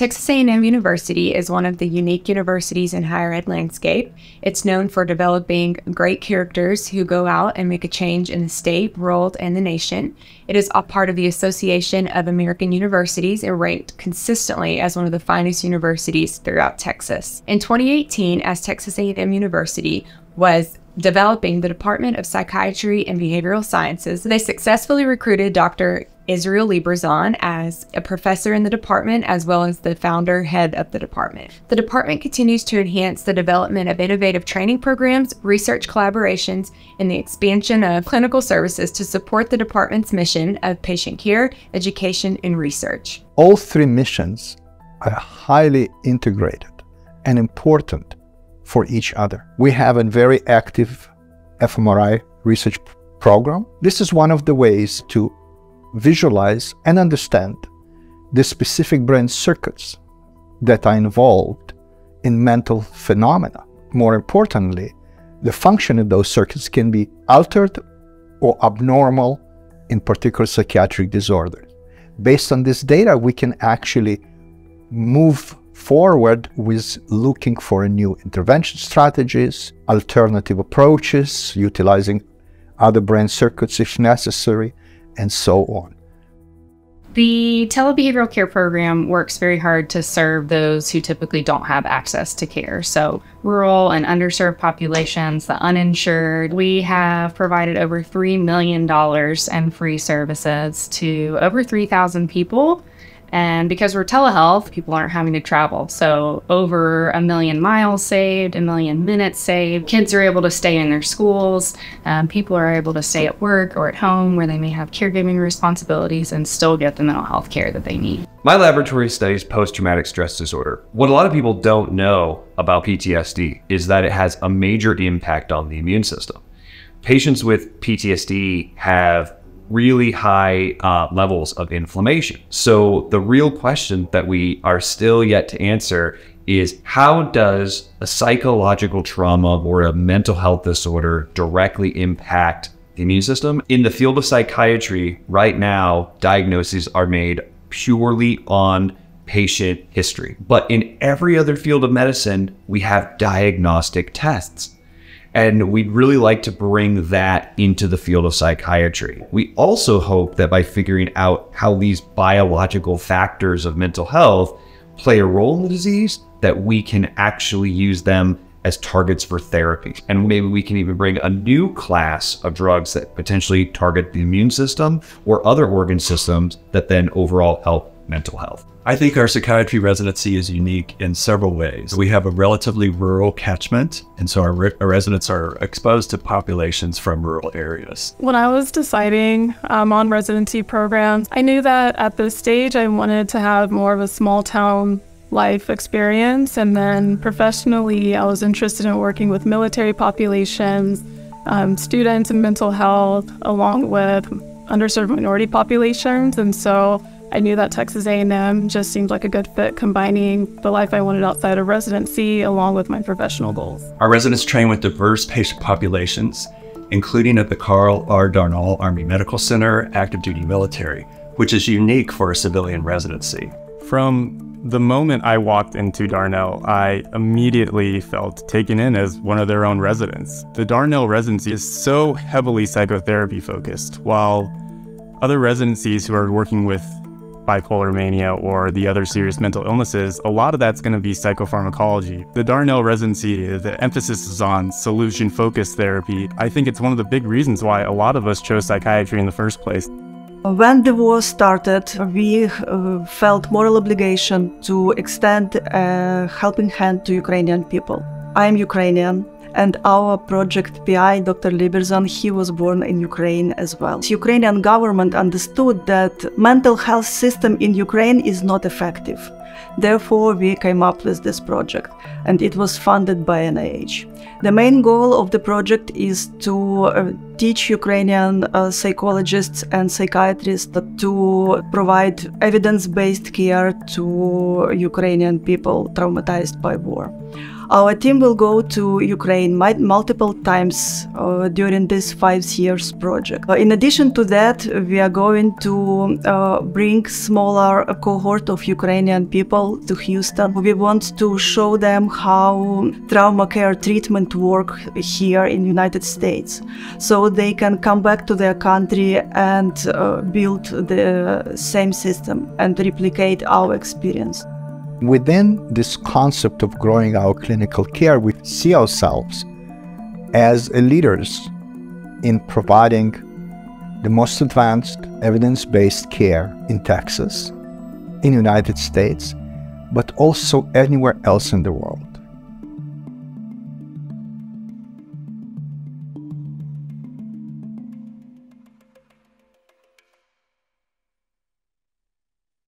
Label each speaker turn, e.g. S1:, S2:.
S1: Texas A&M University is one of the unique universities in higher ed landscape. It's known for developing great characters who go out and make a change in the state, world, and the nation. It is a part of the Association of American Universities and ranked consistently as one of the finest universities throughout Texas. In 2018, as Texas A&M University was developing the Department of Psychiatry and Behavioral Sciences, they successfully recruited Dr. Israel Liberzon as a professor in the department as well as the founder head of the department. The department continues to enhance the development of innovative training programs, research collaborations, and the expansion of clinical services to support the department's mission of patient care, education, and research.
S2: All three missions are highly integrated and important for each other. We have a very active fMRI research program. This is one of the ways to visualize and understand the specific brain circuits that are involved in mental phenomena. More importantly, the function of those circuits can be altered or abnormal in particular psychiatric disorders. Based on this data, we can actually move forward with looking for new intervention strategies, alternative approaches, utilizing other brain circuits if necessary, and so on.
S3: The telebehavioral care program works very hard to serve those who typically don't have access to care. So, rural and underserved populations, the uninsured. We have provided over $3 million in free services to over 3,000 people and because we're telehealth, people aren't having to travel. So, over a million miles saved, a million minutes saved. Kids are able to stay in their schools. Um, people are able to stay at work or at home where they may have caregiving responsibilities and still get the mental health care that they need.
S4: My laboratory studies post traumatic stress disorder. What a lot of people don't know about PTSD is that it has a major impact on the immune system. Patients with PTSD have really high uh, levels of inflammation. So the real question that we are still yet to answer is how does a psychological trauma or a mental health disorder directly impact the immune system? In the field of psychiatry, right now, diagnoses are made purely on patient history. But in every other field of medicine, we have diagnostic tests. And we'd really like to bring that into the field of psychiatry. We also hope that by figuring out how these biological factors of mental health play a role in the disease, that we can actually use them as targets for therapy. And maybe we can even bring a new class of drugs that potentially target the immune system or other organ systems that then overall help mental health.
S5: I think our psychiatry residency is unique in several ways. We have a relatively rural catchment, and so our, re our residents are exposed to populations from rural areas.
S6: When I was deciding um, on residency programs, I knew that at this stage I wanted to have more of a small town life experience. And then professionally, I was interested in working with military populations, um, students and mental health, along with underserved minority populations. And so I knew that Texas A&M just seemed like a good fit combining the life I wanted outside of residency along with my professional goals.
S5: Our residents train with diverse patient populations, including at the Carl R. Darnall Army Medical Center active duty military, which is unique for a civilian residency.
S7: From the moment I walked into Darnall, I immediately felt taken in as one of their own residents. The Darnall residency is so heavily psychotherapy focused, while other residencies who are working with bipolar mania or the other serious mental illnesses, a lot of that's going to be psychopharmacology. The Darnall residency, the emphasis is on solution focused therapy. I think it's one of the big reasons why a lot of us chose psychiatry in the first place.
S8: When the war started, we uh, felt moral obligation to extend a helping hand to Ukrainian people. I am Ukrainian and our project PI, Dr. Liberzon, he was born in Ukraine as well. The Ukrainian government understood that mental health system in Ukraine is not effective. Therefore, we came up with this project, and it was funded by NIH. The main goal of the project is to uh, teach Ukrainian uh, psychologists and psychiatrists to provide evidence-based care to Ukrainian people traumatized by war. Our team will go to Ukraine multiple times uh, during this five years project. Uh, in addition to that, we are going to uh, bring smaller cohort of Ukrainian people to Houston. We want to show them how trauma care treatment work here in United States, so they can come back to their country and uh, build the same system and replicate our experience.
S2: Within this concept of growing our clinical care, we see ourselves as leaders in providing the most advanced evidence-based care in Texas, in United States, but also anywhere else in the world.